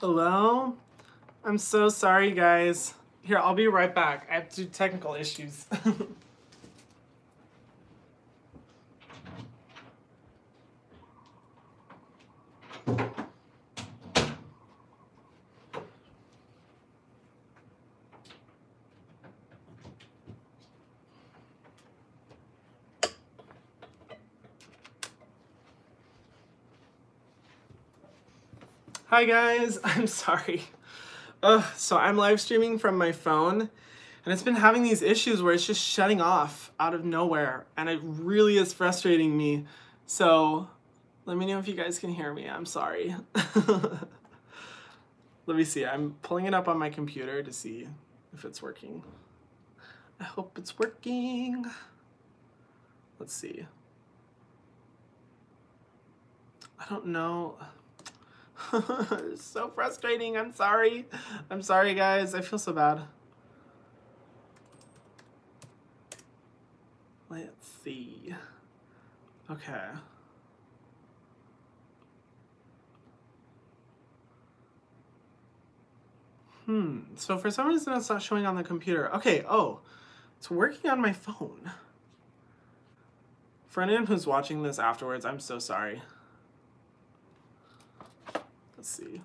Hello? I'm so sorry, guys. Here, I'll be right back. I have two technical issues. Hi guys, I'm sorry. Ugh, so I'm live streaming from my phone and it's been having these issues where it's just shutting off out of nowhere and it really is frustrating me. So let me know if you guys can hear me. I'm sorry. let me see. I'm pulling it up on my computer to see if it's working. I hope it's working. Let's see. I don't know. so frustrating. I'm sorry. I'm sorry, guys. I feel so bad. Let's see. Okay. Hmm. So for some reason it's not showing on the computer. Okay. Oh, it's working on my phone. For anyone who's watching this afterwards, I'm so sorry. Let's see.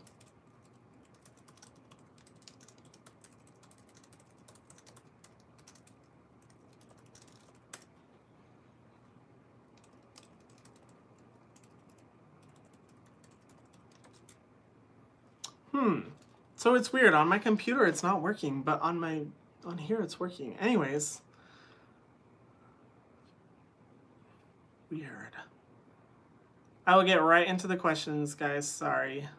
Hmm. So it's weird. On my computer, it's not working, but on my on here, it's working. Anyways. Weird. I will get right into the questions, guys. Sorry.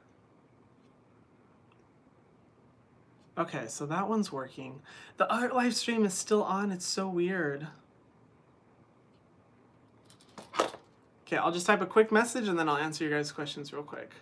Okay, so that one's working. The art live stream is still on. It's so weird. Okay, I'll just type a quick message and then I'll answer your guys' questions real quick.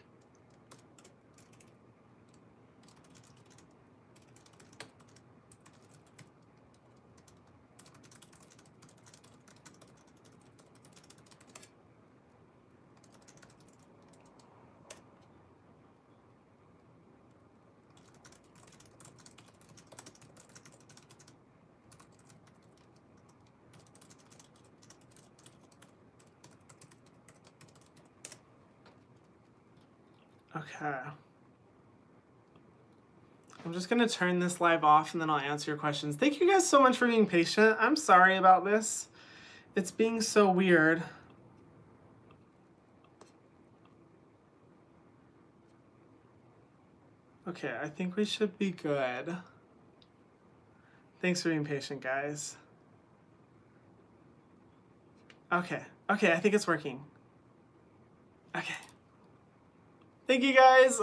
Okay. I'm just going to turn this live off and then I'll answer your questions. Thank you guys so much for being patient. I'm sorry about this. It's being so weird. Okay, I think we should be good. Thanks for being patient, guys. Okay, okay, I think it's working. Okay. Thank you guys.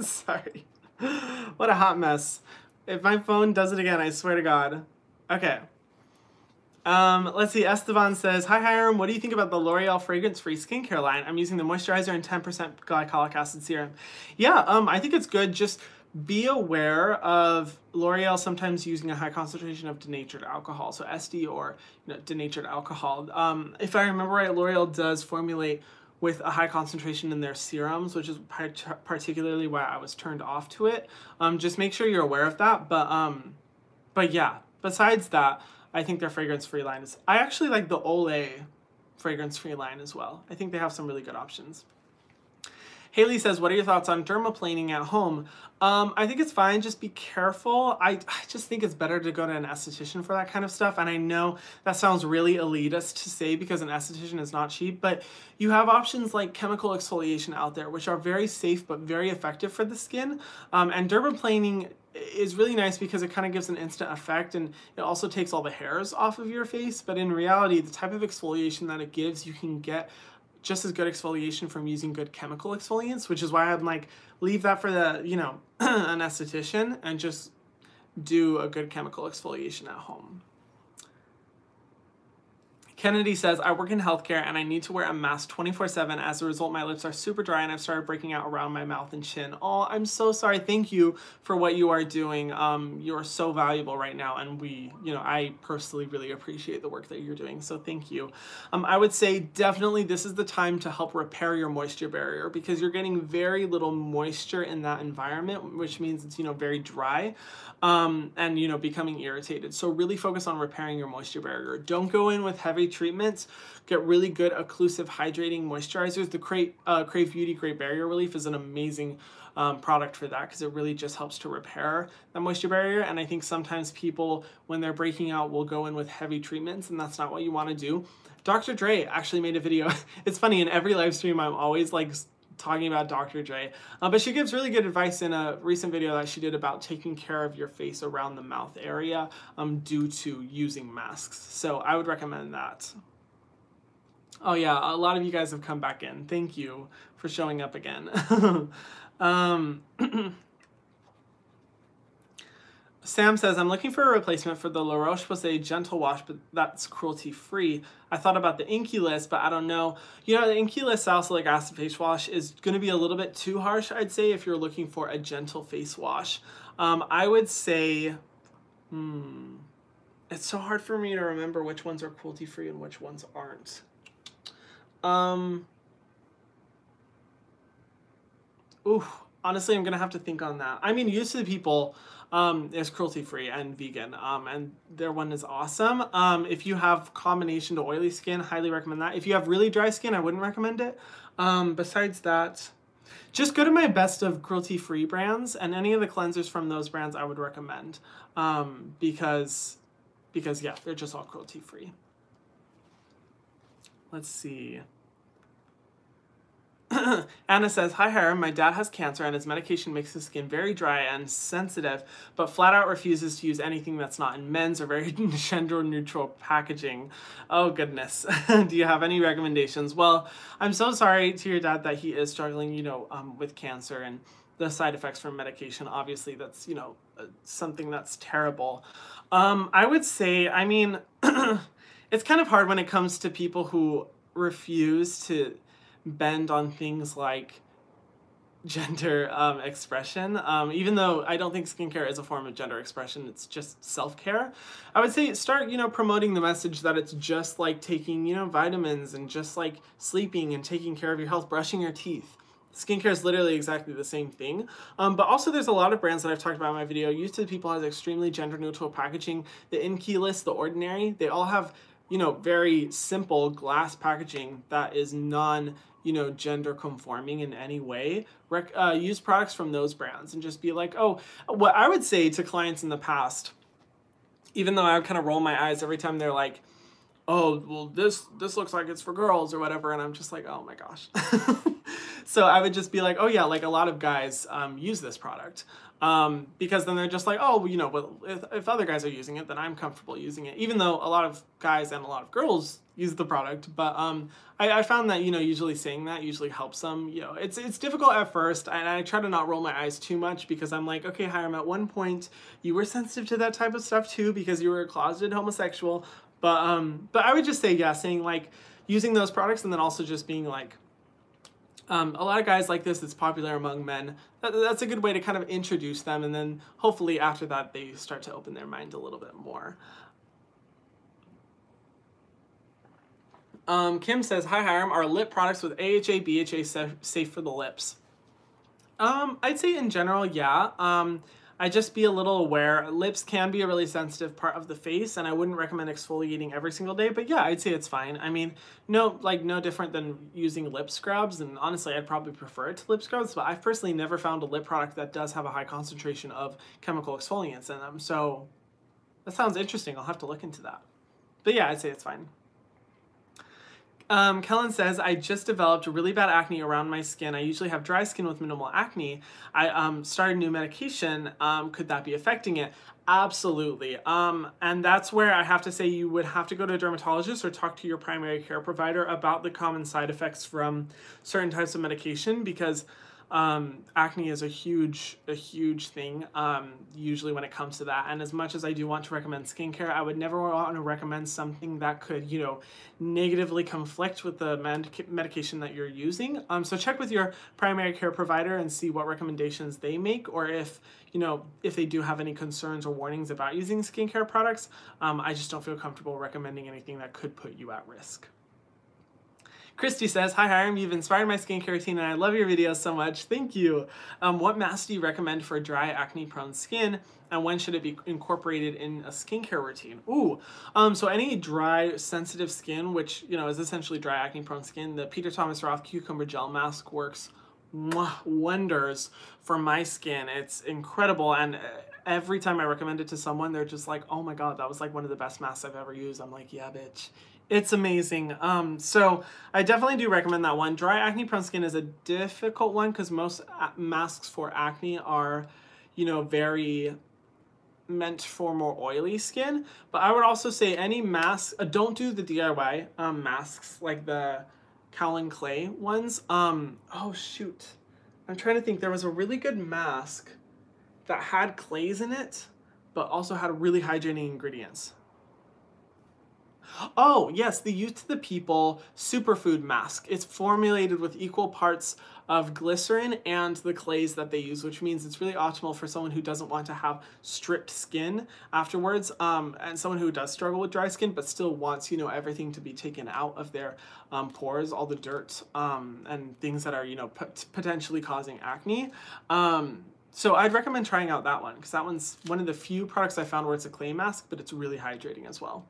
Sorry. What a hot mess. If my phone does it again, I swear to God. Okay. Um, let's see. Esteban says, Hi Hyram, what do you think about the L'Oreal fragrance-free skincare line? I'm using the moisturizer and 10% glycolic acid serum. Yeah, um, I think it's good. Just be aware of L'Oreal sometimes using a high concentration of denatured alcohol, so SD or you know, denatured alcohol. Um, if I remember right, L'Oreal does formulate with a high concentration in their serums, which is particularly why I was turned off to it. Um, just make sure you're aware of that. But um, but yeah, besides that, I think their fragrance-free line is. I actually like the Olay fragrance-free line as well. I think they have some really good options. Haley says, what are your thoughts on dermaplaning at home? Um, I think it's fine, just be careful. I, I just think it's better to go to an esthetician for that kind of stuff. And I know that sounds really elitist to say because an esthetician is not cheap, but you have options like chemical exfoliation out there, which are very safe but very effective for the skin. Um, and dermaplaning is really nice because it kind of gives an instant effect and it also takes all the hairs off of your face. But in reality, the type of exfoliation that it gives, you can get just as good exfoliation from using good chemical exfoliants, which is why I'm like, leave that for the, you know, an esthetician and just do a good chemical exfoliation at home. Kennedy says, I work in healthcare and I need to wear a mask 24 7. As a result, my lips are super dry and I've started breaking out around my mouth and chin. Oh, I'm so sorry. Thank you for what you are doing. Um, you're so valuable right now. And we, you know, I personally really appreciate the work that you're doing. So thank you. Um, I would say definitely this is the time to help repair your moisture barrier because you're getting very little moisture in that environment, which means it's, you know, very dry um, and, you know, becoming irritated. So really focus on repairing your moisture barrier. Don't go in with heavy treatments. Get really good occlusive hydrating moisturizers. The Krave, uh, Krave Beauty Great Barrier Relief is an amazing um, product for that because it really just helps to repair that moisture barrier. And I think sometimes people, when they're breaking out, will go in with heavy treatments, and that's not what you want to do. Dr. Dray actually made a video. it's funny, in every live stream, I'm always like talking about Dr. Dray. Uh, but she gives really good advice in a recent video that she did about taking care of your face around the mouth area um, due to using masks. So I would recommend that. Oh yeah, a lot of you guys have come back in. Thank you for showing up again. um, Sam says, I'm looking for a replacement for the La Roche-Posay Gentle Wash, but that's cruelty-free. I thought about the Inkey List, but I don't know. You know, the Inkey List salicylic acid face wash is going to be a little bit too harsh, I'd say, if you're looking for a gentle face wash. Um, I would say, hmm, it's so hard for me to remember which ones are cruelty-free and which ones aren't. Um, ooh, honestly, I'm going to have to think on that. I mean, Youth to the People um, is cruelty free and vegan. Um, and their one is awesome. Um, if you have combination to oily skin, highly recommend that. If you have really dry skin, I wouldn't recommend it. Um, besides that, just go to my best of cruelty free brands and any of the cleansers from those brands I would recommend um, because because yeah, they're just all cruelty free. Let's see. Anna says, Hi, Hyram. My dad has cancer and his medication makes his skin very dry and sensitive, but flat out refuses to use anything that's not in men's or very gender neutral packaging. Oh, goodness. Do you have any recommendations? Well, I'm so sorry to your dad that he is struggling, you know, um, with cancer and the side effects from medication. Obviously, that's, you know, uh, something that's terrible. Um, I would say, I mean, it's kind of hard when it comes to people who refuse to bend on things like gender um, expression. Um, even though I don't think skincare is a form of gender expression, it's just self care. I would say start, you know, promoting the message that it's just like taking, you know, vitamins and just like sleeping and taking care of your health, brushing your teeth. Skincare is literally exactly the same thing. Um, but also there's a lot of brands that I've talked about in my video. Youth to People has extremely gender neutral packaging. The Inkey List, The Ordinary, they all have, you know, very simple glass packaging that is non you know, gender conforming in any way, rec- uh, use products from those brands and just be like, oh, what I would say to clients in the past, even though I would kind of roll my eyes every time they're like, oh, well, this this looks like it's for girls or whatever, and I'm just like, oh my gosh. so I would just be like, oh yeah, like a lot of guys um, use this product. Um, because then they're just like, oh, you know, well, if, if other guys are using it, then I'm comfortable using it. Even though a lot of guys and a lot of girls use the product, but um, I, I found that you know usually saying that usually helps them. You know, it's it's difficult at first, and I try to not roll my eyes too much because I'm like, okay, Hyram, at one point you were sensitive to that type of stuff too because you were a closeted homosexual. But um, but I would just say yeah, saying like using those products and then also just being like um, a lot of guys like this, it's popular among men. That, that's a good way to kind of introduce them, and then hopefully after that they start to open their mind a little bit more. Um, Kim says, Hi Hyram, are lip products with AHA, BHA safe for the lips? Um, I'd say in general, yeah. I just be a little aware. Lips can be a really sensitive part of the face, and I wouldn't recommend exfoliating every single day. But yeah, I'd say it's fine. I mean, no, like no different than using lip scrubs. And honestly, I'd probably prefer it to lip scrubs. But I've personally never found a lip product that does have a high concentration of chemical exfoliants in them. So that sounds interesting. I'll have to look into that. But yeah, I'd say it's fine. Um, Kellen says, I just developed really bad acne around my skin. I usually have dry skin with minimal acne. I um, started new medication. Um, could that be affecting it? Absolutely. Um, and that's where I have to say you would have to go to a dermatologist or talk to your primary care provider about the common side effects from certain types of medication because um, acne is a huge a huge thing um, usually when it comes to that. And as much as i do want to recommend skincare i would never want to recommend something that could you know negatively conflict with the med- medication that you're using. Um, so check with your primary care provider and see what recommendations they make or if you know if they do have any concerns or warnings about using skincare products. Um, i just don't feel comfortable recommending anything that could put you at risk Christy says, Hi Hyram, you've inspired my skincare routine and I love your videos so much. Thank you. Um, what mask do you recommend for dry acne prone skin and when should it be incorporated in a skincare routine? Ooh, um, so any dry, sensitive skin, which you know is essentially dry acne prone skin, the Peter Thomas Roth Cucumber Gel Mask works wonders for my skin. It's incredible and uh, every time I recommend it to someone, they're just like, oh my god, that was like one of the best masks I've ever used. I'm like, yeah, bitch. It's amazing. Um, so I definitely do recommend that one. Dry acne prone skin is a difficult one because most masks for acne are, you know, very meant for more oily skin. But I would also say any mask, uh, don't do the DIY um, masks like the Calvin Clay ones. Um, oh shoot. I'm trying to think. There was a really good mask that had clays in it, but also had really hydrating ingredients. Oh, yes, the Youth to the People superfood mask. It's formulated with equal parts of glycerin and the clays that they use, which means it's really optimal for someone who doesn't want to have stripped skin afterwards, um, and someone who does struggle with dry skin but still wants, you know, everything to be taken out of their um, pores, all the dirt um, and things that are, you know, potentially causing acne. Um, so I'd recommend trying out that one because that one's one of the few products I found where it's a clay mask, but it's really hydrating as well.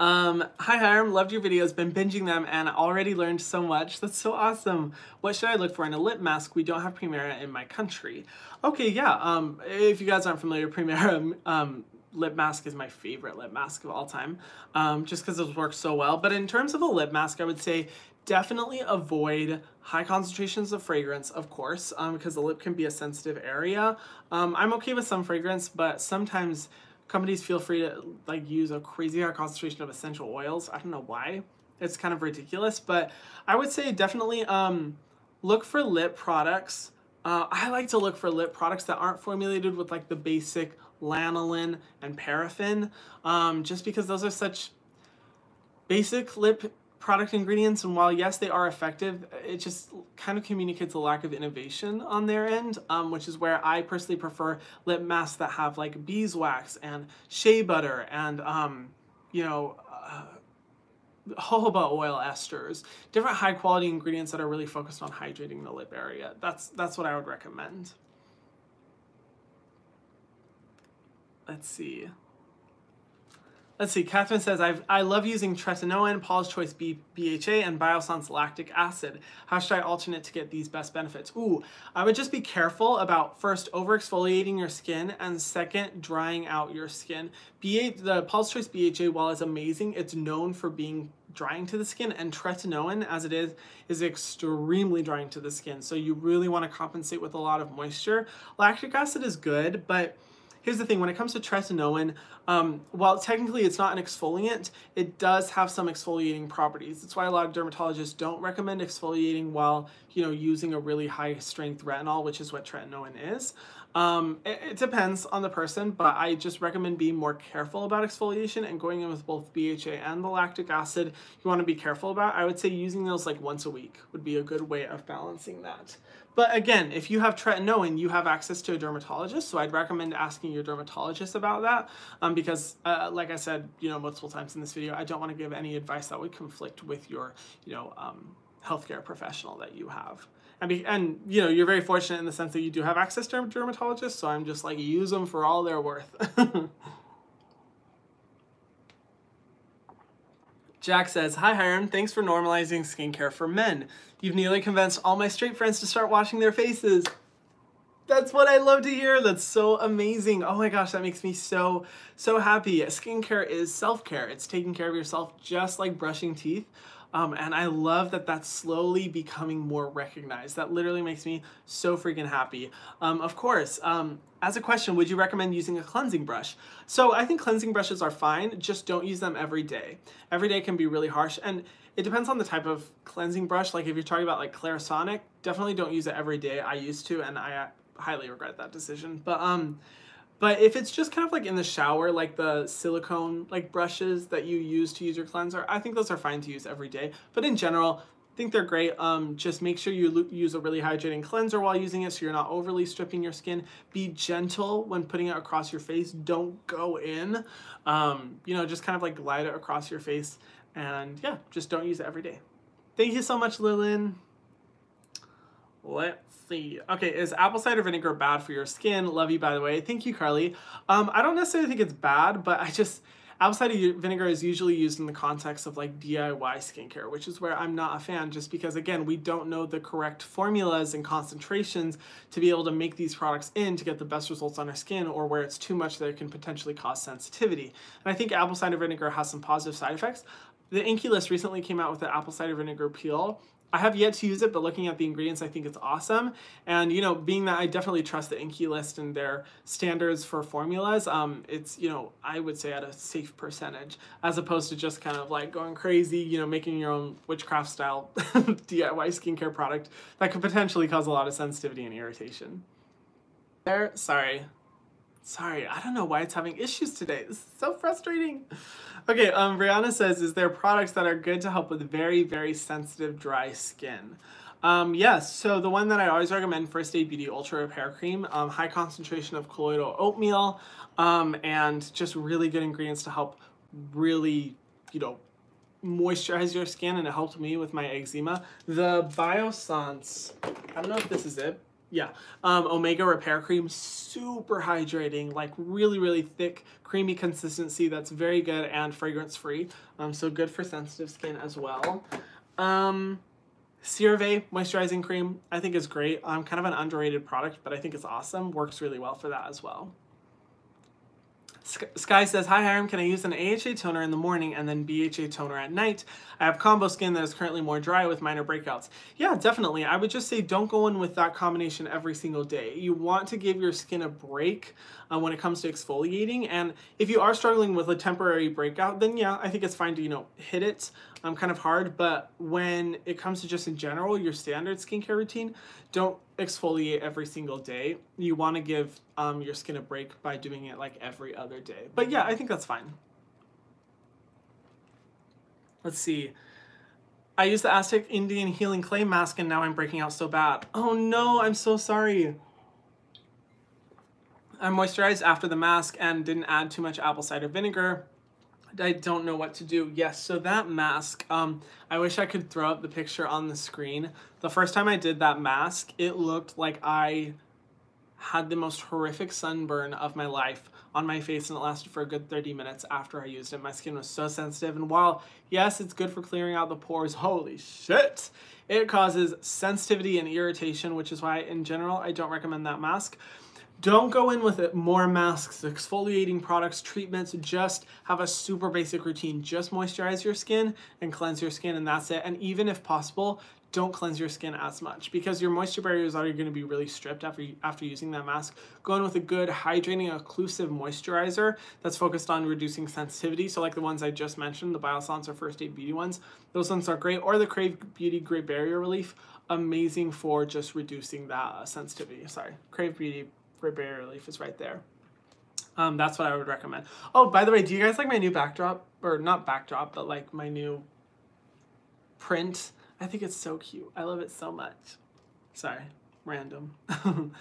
Um, hi Hyram, loved your videos, been binging them and already learned so much. That's so awesome. What should I look for in a lip mask? We don't have Primera in my country. Okay, yeah, um, if you guys aren't familiar, Primera um, lip mask is my favorite lip mask of all time, um, just because it works so well. But in terms of a lip mask, I would say definitely avoid high concentrations of fragrance, of course, um, because the lip can be a sensitive area. Um, I'm okay with some fragrance, but sometimes companies feel free to like use a crazy high concentration of essential oils. I don't know why. It's kind of ridiculous, but I would say definitely um, look for lip products. Uh, I like to look for lip products that aren't formulated with like the basic lanolin and paraffin, um, just because those are such basic lip product ingredients and while yes they are effective it just kind of communicates a lack of innovation on their end um, which is where i personally prefer lip masks that have like beeswax and shea butter and um, you know uh, jojoba oil esters. Different high quality ingredients that are really focused on hydrating the lip area. That's that's what i would recommend. Let's see Let's see, Catherine says, I've, I love using tretinoin, Paula's Choice B, BHA, and Biossance lactic acid. How should I alternate to get these best benefits? Ooh, I would just be careful about first over exfoliating your skin and second drying out your skin. BH, the Paula's Choice BHA, while it's amazing, it's known for being drying to the skin and tretinoin as it is is extremely drying to the skin so you really want to compensate with a lot of moisture lactic acid is good but here's the thing, when it comes to tretinoin, um, while technically it's not an exfoliant, it does have some exfoliating properties. That's why a lot of dermatologists don't recommend exfoliating while you know using a really high strength retinol, which is what tretinoin is. Um, it, it, depends on the person, but I just recommend being more careful about exfoliation and going in with both BHA and the lactic acid you want to be careful about. I would say using those like once a week would be a good way of balancing that. But again, if you have tretinoin, you have access to a dermatologist, so I'd recommend asking your dermatologist about that um, because, uh, like I said, you know, multiple times in this video, I don't want to give any advice that would conflict with your, you know, um, healthcare professional that you have. And, be, and, you know, you're very fortunate in the sense that you do have access to a dermatologist, so I'm just like, use them for all they're worth. Jack says, Hi Hyram, thanks for normalizing skincare for men. You've nearly convinced all my straight friends to start washing their faces. That's what I love to hear. That's so amazing. Oh my gosh, that makes me so, so happy. Skincare is self-care. It's taking care of yourself just like brushing teeth. Um, and I love that that's slowly becoming more recognized. That literally makes me so freaking happy. Um, of course, um, as a question, would you recommend using a cleansing brush? So I think cleansing brushes are fine, just don't use them every day. Every day can be really harsh and it depends on the type of cleansing brush. Like if you're talking about like Clarisonic, definitely don't use it every day. I used to and I highly regret that decision. But um, but if it's just kind of like in the shower, like the silicone like brushes that you use to use your cleanser, I think those are fine to use every day. But in general, I think they're great. Um, just make sure you use a really hydrating cleanser while using it so you're not overly stripping your skin. Be gentle when putting it across your face. Don't go in. Um, you know, just kind of like glide it across your face. And yeah, just don't use it every day. Thank you so much, Lilin. Let's see. Okay, is apple cider vinegar bad for your skin? Love you, by the way. Thank you, Carly. Um, I don't necessarily think it's bad, but I just, apple cider vinegar is usually used in the context of like DIY skincare, which is where I'm not a fan just because, again, we don't know the correct formulas and concentrations to be able to make these products in to get the best results on our skin or where it's too much that it can potentially cause sensitivity. And I think apple cider vinegar has some positive side effects. The INKEY List recently came out with the apple cider vinegar peel I have yet to use it, but looking at the ingredients, I think it's awesome. And, you know, being that I definitely trust the INKEY list and their standards for formulas, um, it's, you know, I would say at a safe percentage, as opposed to just kind of like going crazy, you know, making your own witchcraft style DIY skincare product that could potentially cause a lot of sensitivity and irritation. There, sorry. Sorry, I don't know why it's having issues today. This is so frustrating. Okay, um, Brianna says, is there products that are good to help with very, very sensitive dry skin? Um, yes, so the one that I always recommend, First Aid Beauty Ultra Repair Cream, um, high concentration of colloidal oatmeal, um, and just really good ingredients to help really, you know, moisturize your skin, and it helped me with my eczema. The Biossance, I don't know if this is it, yeah, um, Omega Repair Cream, super hydrating, like really, really thick, creamy consistency that's very good and fragrance free. Um, so good for sensitive skin as well. Um, CeraVe Moisturizing Cream, I think is great. Um, kind of an underrated product, but I think it's awesome. Works really well for that as well. Sky says, Hi Hyram, can I use an AHA toner in the morning and then BHA toner at night? I have combo skin that is currently more dry with minor breakouts. Yeah, definitely. I would just say don't go in with that combination every single day. You want to give your skin a break uh, when it comes to exfoliating. And if you are struggling with a temporary breakout, then yeah, I think it's fine to, you know, hit it um, kind of hard. But when it comes to just in general, your standard skincare routine, don't exfoliate every single day. You want to give um, your skin a break by doing it like every other day. But yeah, I think that's fine. Let's see. I used the Aztec Indian Healing Clay Mask and now I'm breaking out so bad. Oh no, I'm so sorry. I moisturized after the mask and didn't add too much apple cider vinegar. I don't know what to do. Yes, so that mask, um, I wish I could throw up the picture on the screen. The first time I did that mask, it looked like I had the most horrific sunburn of my life on my face and it lasted for a good 30 minutes after I used it. My skin was so sensitive and while, yes, it's good for clearing out the pores, holy shit, it causes sensitivity and irritation, which is why in general, I don't recommend that mask. Don't go in with it, more masks, exfoliating products, treatments. Just have a super basic routine. Just moisturize your skin and cleanse your skin, and that's it. And even if possible, don't cleanse your skin as much because your moisture barrier is already going to be really stripped after after using that mask. Go in with a good hydrating occlusive moisturizer that's focused on reducing sensitivity. So like the ones I just mentioned, the Biossance or First Aid Beauty ones, those ones are great. Or the Krave Beauty Great Barrier Relief, amazing for just reducing that uh, sensitivity. Sorry, Krave Beauty Great Barrier Relief is right there. Um, that's what I would recommend. Oh, by the way, do you guys like my new backdrop? Or not backdrop, but like my new print? I think it's so cute. I love it so much. Sorry, random.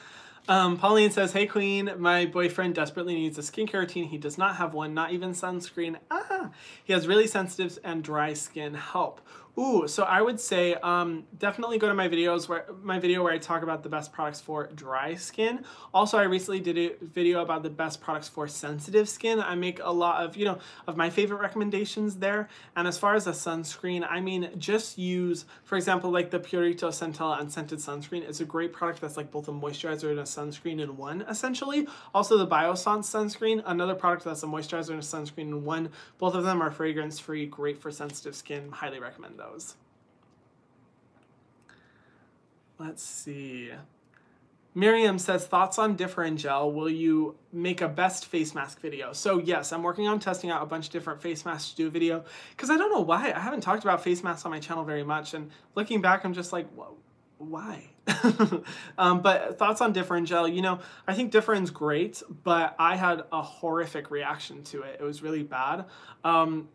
um, Pauline says, Hey Queen, my boyfriend desperately needs a skincare routine. He does not have one, not even sunscreen. Ah, he has really sensitive and dry skin. Help. Ooh, so I would say um, definitely go to my videos where my video where I talk about the best products for dry skin. Also, I recently did a video about the best products for sensitive skin. I make a lot of, you know, of my favorite recommendations there. And as far as a sunscreen, I mean, just use, for example, like the Purito Centella Unscented Sunscreen. It's a great product that's like both a moisturizer and a sunscreen in one, essentially. Also, the Biossance sunscreen, another product that's a moisturizer and a sunscreen in one. Both of them are fragrance-free, great for sensitive skin. Highly recommend them those. Let's see. Miriam says, thoughts on Differin gel. Will you make a best face mask video? So yes, I'm working on testing out a bunch of different face masks to do a video because I don't know why. I haven't talked about face masks on my channel very much. And looking back, I'm just like, whoa, why? um, but thoughts on Differin gel, you know, I think Differin's great, but I had a horrific reaction to it. It was really bad. Um,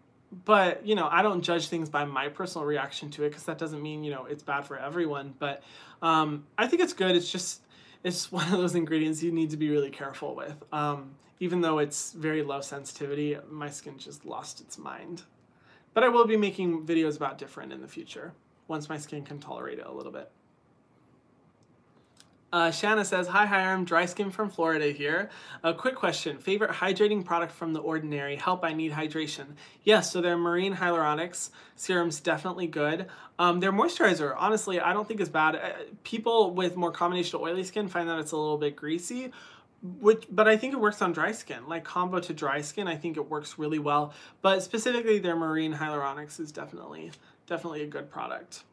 but you know i don't judge things by my personal reaction to it because that doesn't mean you know it's bad for everyone but um, i think it's good. It's just it's one of those ingredients you need to be really careful with. Um, even though it's very low sensitivity my skin just lost its mind. But i will be making videos about Differin in the future once my skin can tolerate it a little bit uh, Shanna says, Hi, hi, I'm dry skin from Florida here. A quick question. Favorite hydrating product from The Ordinary? Help, I need hydration. Yes, so their marine hyaluronics serum's definitely good. Um, their moisturizer, honestly, I don't think is bad. Uh, people with more combination oily skin find that it's a little bit greasy. Which, but I think it works on dry skin, like combo to dry skin. I think it works really well. But specifically, their marine hyaluronics is definitely, definitely a good product.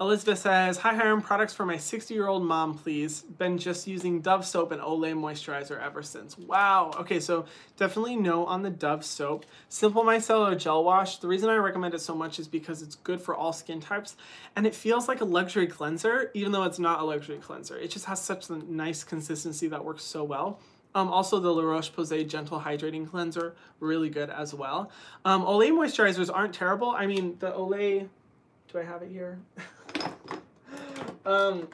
Elizabeth says, Hi Hyram, products for my 60 year old mom, please. Been just using Dove soap and Olay moisturizer ever since. Wow. Okay, so definitely no on the Dove soap. Simple Micellar Gel Wash. The reason I recommend it so much is because it's good for all skin types and it feels like a luxury cleanser, even though it's not a luxury cleanser. It just has such a nice consistency that works so well. Um, also, the La Roche-Posay Gentle Hydrating Cleanser, really good as well. Um, Olay moisturizers aren't terrible. I mean, the Olay, do I have it here? Um,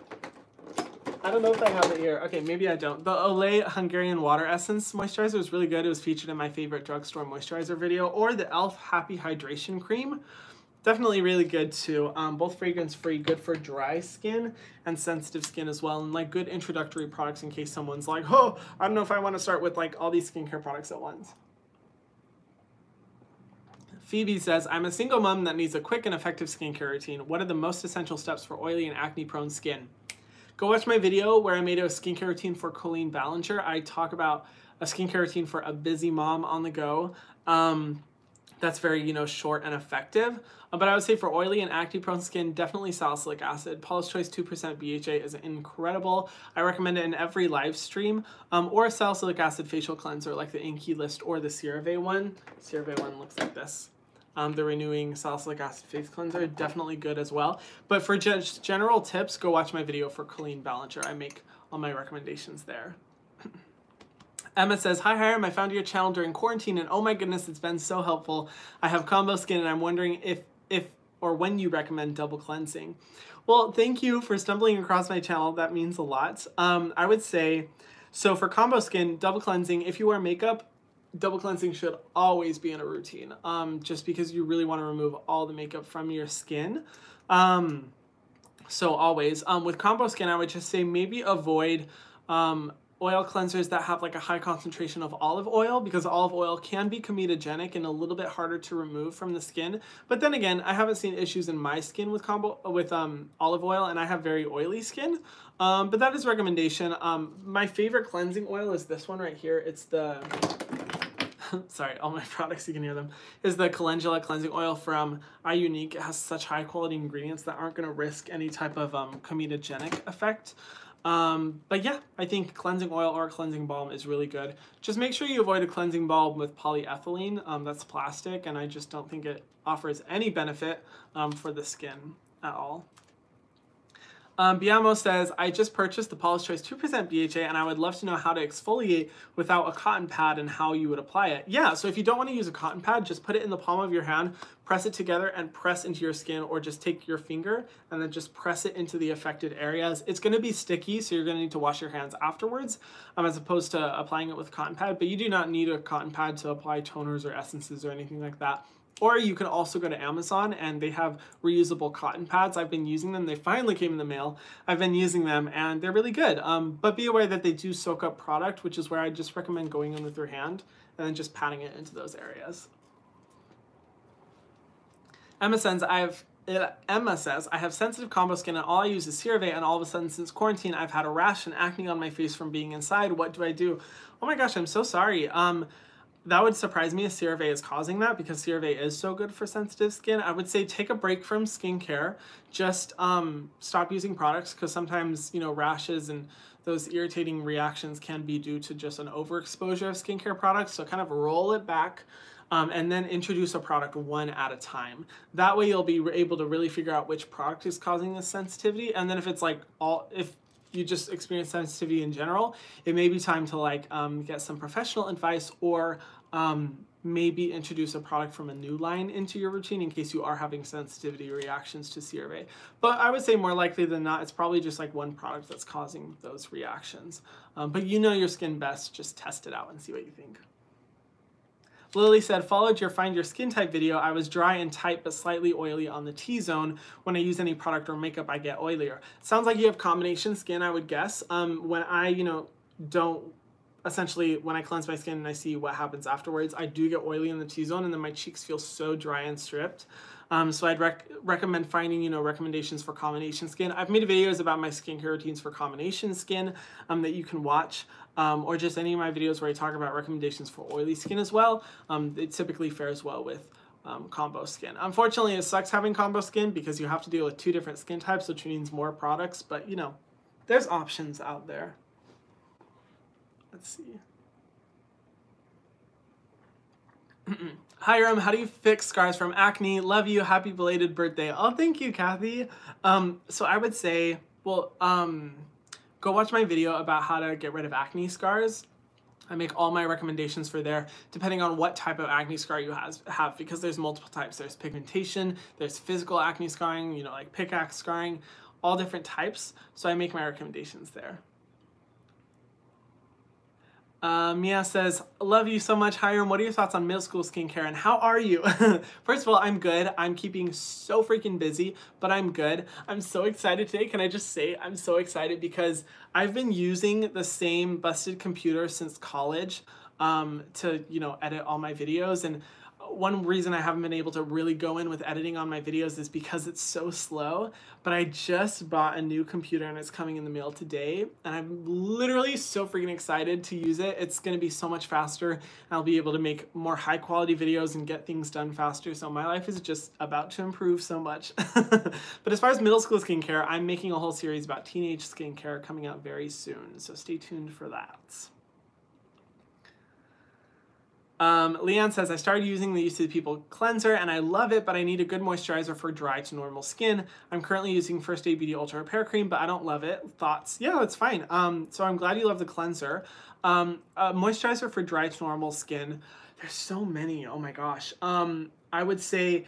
I don't know if I have it here. Okay, maybe I don't. The Olay Hungarian Water Essence Moisturizer was really good. It was featured in my favorite drugstore moisturizer video. Or the e.l.f. Happy Hydration Cream. Definitely really good too. Um, both fragrance free, good for dry skin and sensitive skin as well. And like good introductory products in case someone's like, oh, I don't know if I want to start with like all these skincare products at once. Phoebe says, I'm a single mom that needs a quick and effective skincare routine. What are the most essential steps for oily and acne prone skin? Go watch my video where I made a skincare routine for Colleen Ballinger. I talk about a skincare routine for a busy mom on the go. Um, that's very, you know, short and effective. Uh, but I would say for oily and acne prone skin, definitely salicylic acid. Paula's Choice 2% BHA is incredible. I recommend it in every live stream. Um, or a salicylic acid facial cleanser like the INKEY List or the CeraVe one. CeraVe one looks like this. Um, the renewing salicylic acid face cleanser definitely good as well but for just general tips go watch my video for colleen ballinger i make all my recommendations there Emma says, Hi Hyram, I found your channel during quarantine and oh my goodness, it's been so helpful. I have combo skin and I'm wondering if, if or when you recommend double cleansing. Well, thank you for stumbling across my channel. That means a lot. Um, I would say, so for combo skin, double cleansing, if you wear makeup, double cleansing should always be in a routine um, just because you really want to remove all the makeup from your skin. Um, so always. Um, with combo skin, I would just say maybe avoid um, oil cleansers that have like a high concentration of olive oil because olive oil can be comedogenic and a little bit harder to remove from the skin. But then again, I haven't seen issues in my skin with combo with um, olive oil and I have very oily skin. Um, but that is recommendation. Um, my favorite cleansing oil is this one right here. It's the sorry, all my products, you can hear them, is the Calendula cleansing oil from iUnik. It has such high quality ingredients that aren't going to risk any type of um, comedogenic effect. Um, but yeah, I think cleansing oil or cleansing balm is really good. Just make sure you avoid a cleansing balm with polyethylene. Um, that's plastic, and I just don't think it offers any benefit um, for the skin at all. Um, Biamo says, I just purchased the Paula's Choice 2% BHA and I would love to know how to exfoliate without a cotton pad and how you would apply it. Yeah, so if you don't want to use a cotton pad, just put it in the palm of your hand, press it together and press into your skin or just take your finger and then just press it into the affected areas. It's going to be sticky, so you're going to need to wash your hands afterwards um, as opposed to applying it with cotton pad, but you do not need a cotton pad to apply toners or essences or anything like that. Or you can also go to Amazon and they have reusable cotton pads. I've been using them. They finally came in the mail. I've been using them and they're really good. Um, but be aware that they do soak up product, which is where I just recommend going in with your hand and then just patting it into those areas. Emma says, I've Emma says, I have sensitive combo skin and all I use is CeraVe and all of a sudden since quarantine I've had a rash and acne on my face from being inside. What do I do? Oh my gosh, I'm so sorry. Um, that would surprise me if CeraVe is causing that because CeraVe is so good for sensitive skin. I would say take a break from skincare. Just um, stop using products because sometimes, you know, rashes and those irritating reactions can be due to just an overexposure of skincare products. So kind of roll it back. Um, and then introduce a product one at a time. That way you'll be able to really figure out which product is causing the sensitivity. And then if it's like all, if you just experience sensitivity in general, it may be time to like um, get some professional advice or um, maybe introduce a product from a new line into your routine in case you are having sensitivity reactions to CeraVe. But I would say more likely than not, it's probably just like one product that's causing those reactions. Um, but you know your skin best, just test it out and see what you think. Lily said, followed your find your skin type video. I was dry and tight but slightly oily on the T-zone. When I use any product or makeup, I get oilier. Sounds like you have combination skin, I would guess. Um, when I, you know, don't essentially when I cleanse my skin and I see what happens afterwards, I do get oily in the T-zone and then my cheeks feel so dry and stripped. Um, so I'd rec recommend finding, you know, recommendations for combination skin. I've made videos about my skincare routines for combination skin um, that you can watch um, or just any of my videos where I talk about recommendations for oily skin as well. Um, it typically fares well with um, combo skin. Unfortunately, it sucks having combo skin because you have to deal with two different skin types, which means more products, but you know, there's options out there. Let's see. Hyram, how do you fix scars from acne? Love you. Happy belated birthday. Oh, thank you, Kathy. Um, so I would say, well, um, go watch my video about how to get rid of acne scars. I make all my recommendations for there depending on what type of acne scar you has, have because there's multiple types. There's pigmentation, there's physical acne scarring, you know, like pickaxe scarring, all different types. So I make my recommendations there. Uh, Mia says, love you so much, Hyram. What are your thoughts on middle school skincare and how are you? First of all, I'm good. I'm keeping so freaking busy, but I'm good. I'm so excited today. Can I just say I'm so excited because I've been using the same busted computer since college um, to, you know, edit all my videos. And one reason I haven't been able to really go in with editing on my videos is because it's so slow, but I just bought a new computer and it's coming in the mail today, and I'm literally so freaking excited to use it. It's gonna be so much faster, and I'll be able to make more high quality videos and get things done faster, so my life is just about to improve so much. but as far as middle school skincare, I'm making a whole series about teenage skincare coming out very soon, so stay tuned for that. Um, Leanne says, I started using the Youth People cleanser and I love it, but I need a good moisturizer for dry to normal skin. I'm currently using First Aid Beauty Ultra Repair Cream, but I don't love it. Thoughts? Yeah, that's fine. Um, so I'm glad you love the cleanser. Um, moisturizer for dry to normal skin. There's so many. Oh my gosh. Um, I would say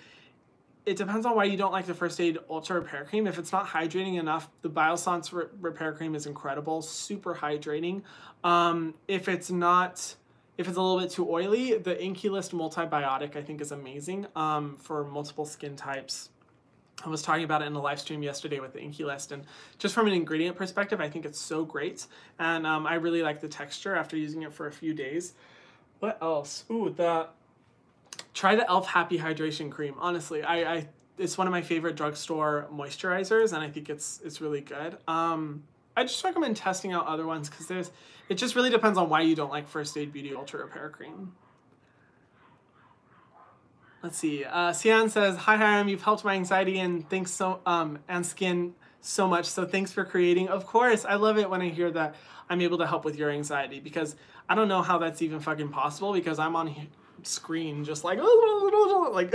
it depends on why you don't like the First Aid Ultra Repair Cream. If it's not hydrating enough, the Biossance Re Repair Cream is incredible, super hydrating. Um, if it's not if it's a little bit too oily, the Inkey-List Multibiotic I think is amazing um, for multiple skin types. I was talking about it in a live stream yesterday with the Inkey-List, and just from an ingredient perspective, I think it's so great. And um, I really like the texture after using it for a few days. What else? Ooh, the try the Elf Happy Hydration Cream. Honestly, I, I it's one of my favorite drugstore moisturizers, and I think it's it's really good. Um, I just recommend testing out other ones because there's it just really depends on why you don't like First Aid Beauty Ultra Repair Cream. Let's see. Uh, Sian says, "Hi Hyram, you've helped my anxiety and thanks so um and skin so much. So thanks for creating. Of course, I love it when I hear that I'm able to help with your anxiety because I don't know how that's even fucking possible because I'm on screen just like like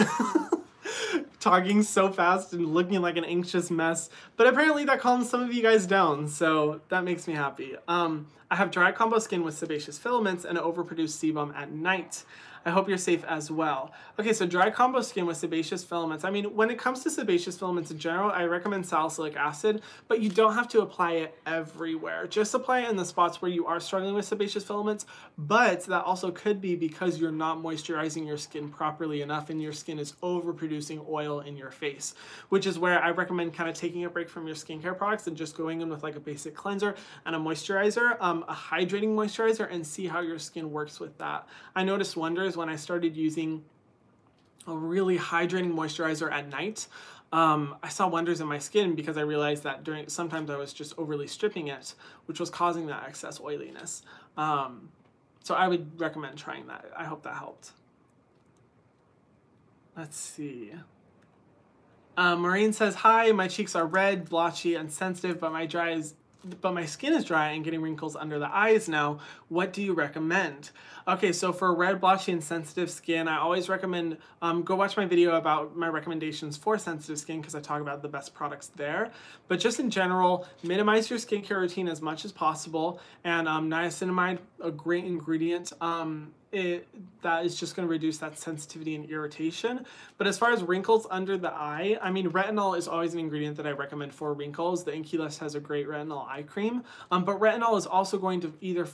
talking so fast and looking like an anxious mess. But apparently that calms some of you guys down, so that makes me happy. Um, I have dry combo skin with sebaceous filaments and overproduced sebum at night. I hope you're safe as well. Okay, so dry combo skin with sebaceous filaments. I mean, when it comes to sebaceous filaments in general, I recommend salicylic acid, but you don't have to apply it everywhere. Just apply it in the spots where you are struggling with sebaceous filaments, but that also could be because you're not moisturizing your skin properly enough and your skin is overproducing oil in your face, which is where I recommend kind of taking a break from your skincare products and just going in with like a basic cleanser and a moisturizer, um, a hydrating moisturizer, and see how your skin works with that. I noticed wonders when I started using a really hydrating moisturizer at night. Um, I saw wonders in my skin because I realized that during sometimes I was just overly stripping it, which was causing that excess oiliness. Um, so I would recommend trying that. I hope that helped. Let's see. Um, Maureen says, "Hi, my cheeks are red, blotchy, and sensitive, but my dry is but my skin is dry and getting wrinkles under the eyes now. What do you recommend? Okay, so for red, blotchy, and sensitive skin, I always recommend um, go watch my video about my recommendations for sensitive skin because I talk about the best products there. But just in general, minimize your skincare routine as much as possible. And um, niacinamide, a great ingredient. Um, it that is just going to reduce that sensitivity and irritation. But as far as wrinkles under the eye, I mean, retinol is always an ingredient that I recommend for wrinkles. The INKEY has a great retinol eye cream, um, but retinol is also going to either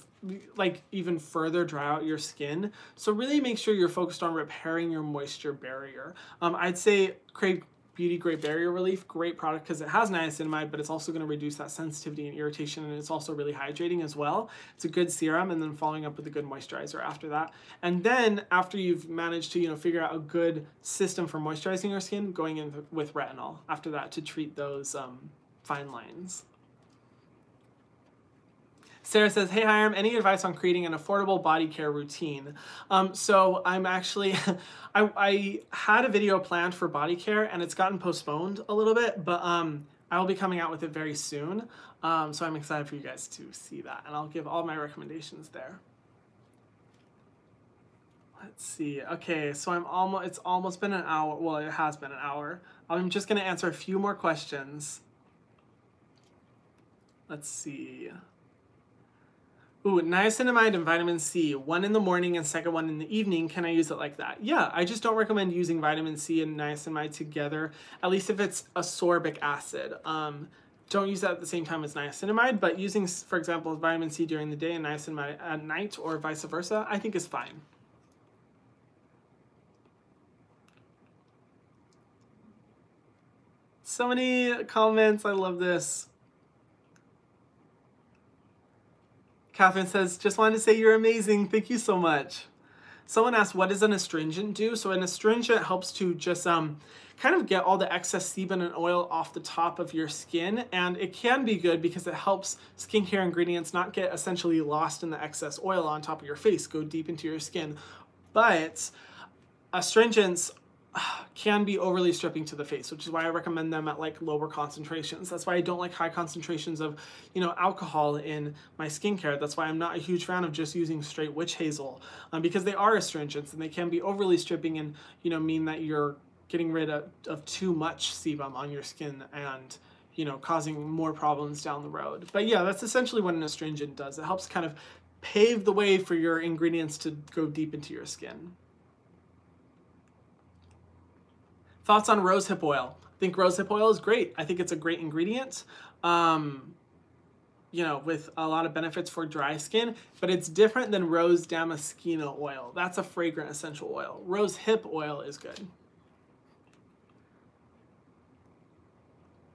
like even further dry out your skin. So really make sure you're focused on repairing your moisture barrier. Um, I'd say Krave Beauty Great Barrier Relief, great product because it has niacinamide, but it's also going to reduce that sensitivity and irritation, and it's also really hydrating as well. It's a good serum, and then following up with a good moisturizer after that. And then after you've managed to, you know, figure out a good system for moisturizing your skin, going in with retinol after that to treat those um, fine lines. Sarah says, Hey Hyram, any advice on creating an affordable body care routine? Um, so I'm actually, I, I had a video planned for body care and it's gotten postponed a little bit, but um, I will be coming out with it very soon. Um, so I'm excited for you guys to see that and I'll give all my recommendations there. Let's see. Okay, so I'm almost, it's almost been an hour. Well, it has been an hour. I'm just going to answer a few more questions. Let's see. Ooh, niacinamide and vitamin C, one in the morning and second one in the evening. Can I use it like that? Yeah, I just don't recommend using vitamin C and niacinamide together, at least if it's ascorbic acid. Um, don't use that at the same time as niacinamide, but using, for example, vitamin C during the day and niacinamide at night or vice versa, I think is fine. So many comments, I love this. Catherine says, just wanted to say you're amazing. Thank you so much. Someone asked, what does an astringent do? So an astringent helps to just um, kind of get all the excess sebum and oil off the top of your skin. And it can be good because it helps skincare ingredients not get essentially lost in the excess oil on top of your face, go deep into your skin. But astringents can be overly stripping to the face, which is why I recommend them at like lower concentrations. That's why I don't like high concentrations of, you know, alcohol in my skincare. That's why I'm not a huge fan of just using straight witch hazel um, because they are astringents and they can be overly stripping and, you know, mean that you're getting rid of, of too much sebum on your skin and, you know, causing more problems down the road. But yeah, that's essentially what an astringent does. It helps kind of pave the way for your ingredients to go deep into your skin. Thoughts on rosehip oil? I think rosehip oil is great. I think it's a great ingredient. Um, you know, with a lot of benefits for dry skin, but it's different than rose damascena oil. That's a fragrant essential oil. Rose hip oil is good.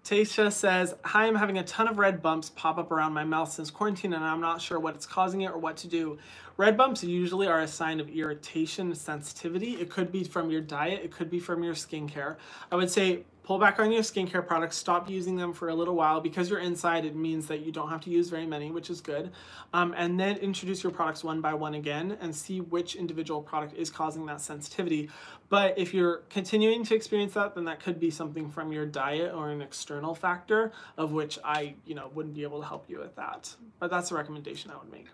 Tasha says, Hi, I'm having a ton of red bumps pop up around my mouth since quarantine and I'm not sure what it's causing it or what to do. Red bumps usually are a sign of irritation sensitivity. It could be from your diet, it could be from your skincare. I would say pull back on your skincare products, stop using them for a little while. Because you're inside, it means that you don't have to use very many, which is good. Um, and then introduce your products one by one again and see which individual product is causing that sensitivity. But if you're continuing to experience that, then that could be something from your diet or an external factor of which I, you know, wouldn't be able to help you with that. But that's a recommendation I would make.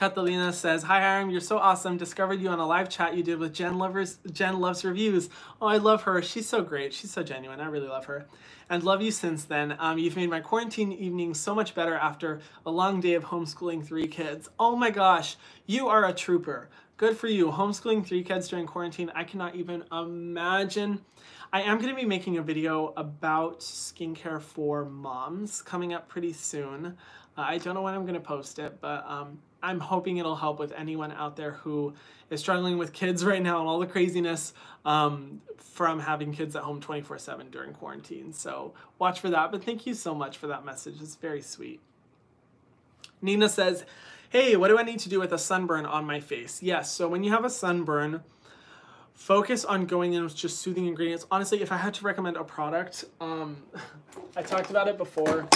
Catalina says, Hi Hyram, you're so awesome. Discovered you on a live chat you did with Jen Lovers Jen Luvs Reviews. Oh, I love her. She's so great. She's so genuine. I really love her. And love you since then. Um, you've made my quarantine evening so much better after a long day of homeschooling three kids. Oh my gosh, you are a trooper. Good for you. Homeschooling three kids during quarantine. I cannot even imagine. I am going to be making a video about skincare for moms coming up pretty soon. Uh, I don't know when I'm going to post it, but um, I'm hoping it'll help with anyone out there who is struggling with kids right now and all the craziness um, from having kids at home 24 7 during quarantine. So watch for that. But thank you so much for that message. It's very sweet. Nina says, Hey, what do I need to do with a sunburn on my face? Yes, so when you have a sunburn, focus on going in with just soothing ingredients. Honestly, if I had to recommend a product, um, I talked about it before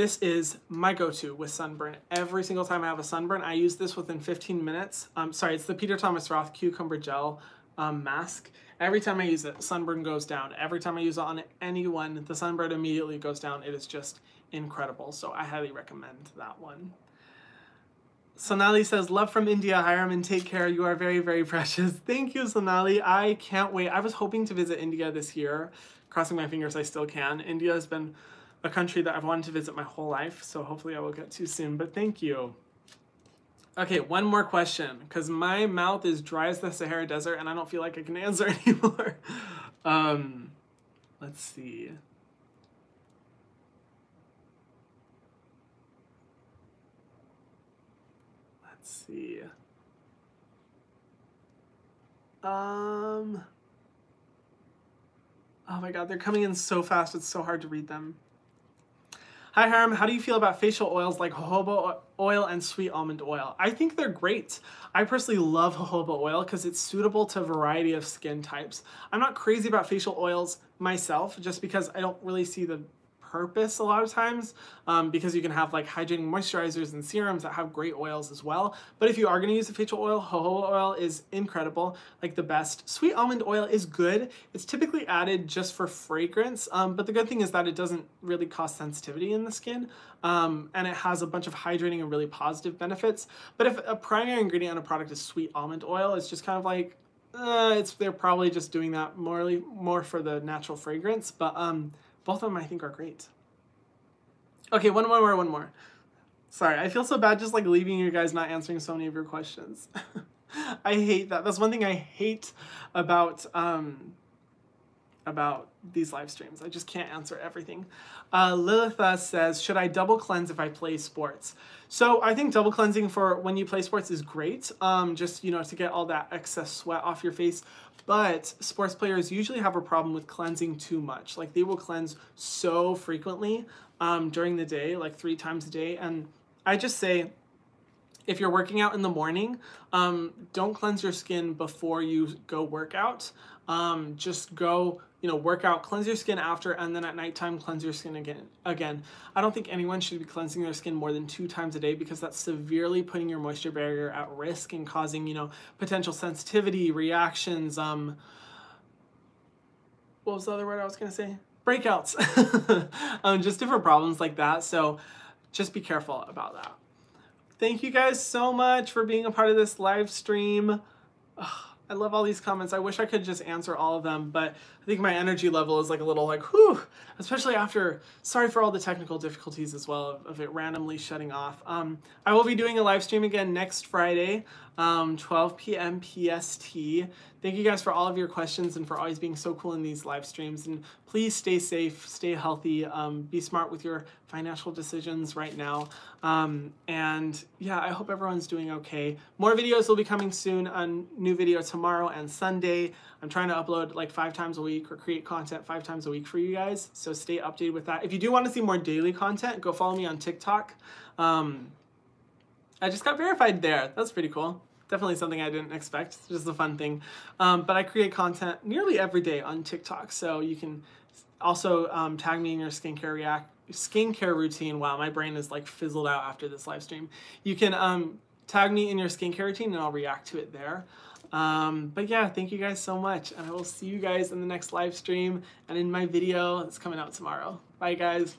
This is my go-to with sunburn. Every single time I have a sunburn, I use this within 15 minutes. Um, sorry, it's the Peter Thomas Roth Cucumber Gel um, Mask. Every time I use it, sunburn goes down. Every time I use it on anyone, the sunburn immediately goes down. It is just incredible. So I highly recommend that one. Sonali says, love from India, Hyram, and take care. You are very, very precious. Thank you, Sonali. I can't wait. I was hoping to visit India this year. Crossing my fingers, I still can. India has been a country that I've wanted to visit my whole life, so hopefully I will get to soon, but thank you. Okay, one more question, because my mouth is dry as the Sahara Desert and I don't feel like I can answer anymore. um, let's see. Let's see. Um. Oh my god, they're coming in so fast, it's so hard to read them. Hi Harm, how do you feel about facial oils like jojoba oil and sweet almond oil? I think they're great. I personally love jojoba oil because it's suitable to a variety of skin types. I'm not crazy about facial oils myself just because I don't really see the purpose a lot of times um, because you can have like hydrating moisturizers and serums that have great oils as well. But if you are going to use a facial oil, jojoba oil is incredible, like the best. Sweet almond oil is good. It's typically added just for fragrance, um, but the good thing is that it doesn't really cause sensitivity in the skin. Um, and it has a bunch of hydrating and really positive benefits. But if a primary ingredient on a product is sweet almond oil, it's just kind of like, uh, it's they're probably just doing that morely more for the natural fragrance. But um, both of them I think are great. Okay, one more, one more. Sorry, I feel so bad just like leaving you guys not answering so many of your questions. I hate that. That's one thing I hate about um, about these live streams. I just can't answer everything. Uh, Lilitha says, should I double cleanse if I play sports? So I think double cleansing for when you play sports is great, um, just, you know, to get all that excess sweat off your face. But sports players usually have a problem with cleansing too much. Like they will cleanse so frequently um, during the day, like three times a day. And I just say, if you're working out in the morning, um, don't cleanse your skin before you go work out. Um, just go you know, work out, cleanse your skin after, and then at nighttime, cleanse your skin again. Again, I don't think anyone should be cleansing their skin more than two times a day because that's severely putting your moisture barrier at risk and causing, you know, potential sensitivity, reactions, um, what was the other word I was gonna say? Breakouts. um, just different problems like that. So just be careful about that. Thank you guys so much for being a part of this live stream. Ugh. I love all these comments. I wish I could just answer all of them, but I think my energy level is like a little like, whew, especially after, sorry for all the technical difficulties as well of, it randomly shutting off. Um, I will be doing a live stream again next Friday, um, 12 p.m. PST. Thank you guys for all of your questions and for always being so cool in these live streams. And please stay safe, stay healthy, um, be smart with your financial decisions right now. Um, and yeah, I hope everyone's doing okay. More videos will be coming soon. on new video tomorrow and Sunday. I'm trying to upload like five times a week or create content five times a week for you guys. So stay updated with that. If you do want to see more daily content, go follow me on TikTok. Um, I just got verified there. That's pretty cool definitely something I didn't expect. It's just a fun thing. Um, but I create content nearly every day on TikTok, so you can also um, tag me in your skincare react skincare routine. Wow, my brain is like fizzled out after this live stream. You can um, tag me in your skincare routine, and I'll react to it there. Um, but yeah, thank you guys so much, and I will see you guys in the next live stream and in my video that's coming out tomorrow. Bye, guys.